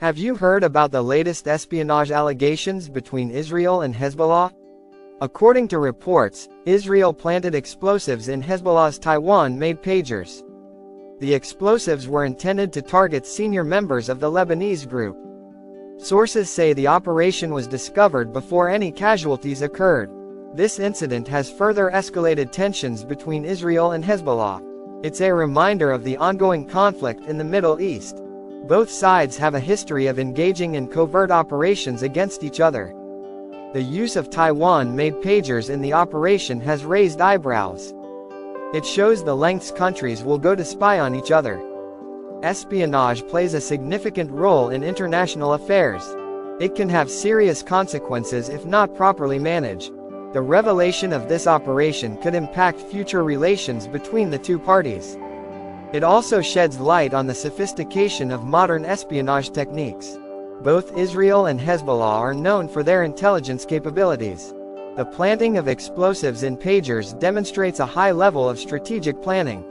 Have you heard about the latest espionage allegations between Israel and Hezbollah? According to reports, Israel planted explosives in Hezbollah's Taiwan-made pagers. The explosives were intended to target senior members of the Lebanese group. Sources say the operation was discovered before any casualties occurred. This incident has further escalated tensions between Israel and Hezbollah. It's a reminder of the ongoing conflict in the Middle East. Both sides have a history of engaging in covert operations against each other. The use of Taiwan-made pagers in the operation has raised eyebrows. It shows the lengths countries will go to spy on each other. Espionage plays a significant role in international affairs. It can have serious consequences if not properly managed. The revelation of this operation could impact future relations between the two parties. It also sheds light on the sophistication of modern espionage techniques. Both Israel and Hezbollah are known for their intelligence capabilities. The planting of explosives in pagers demonstrates a high level of strategic planning.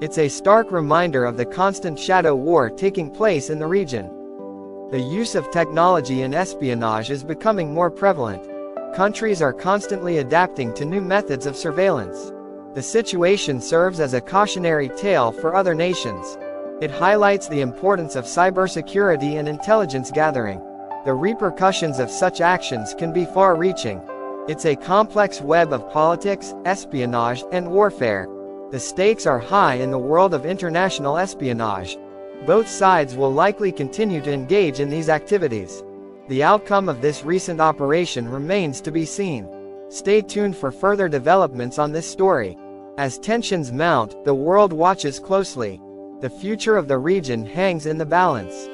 It's a stark reminder of the constant shadow war taking place in the region. The use of technology in espionage is becoming more prevalent. Countries are constantly adapting to new methods of surveillance. The situation serves as a cautionary tale for other nations. It highlights the importance of cybersecurity and intelligence gathering. The repercussions of such actions can be far-reaching. It's a complex web of politics, espionage, and warfare. The stakes are high in the world of international espionage. Both sides will likely continue to engage in these activities. The outcome of this recent operation remains to be seen. Stay tuned for further developments on this story. As tensions mount, the world watches closely. The future of the region hangs in the balance.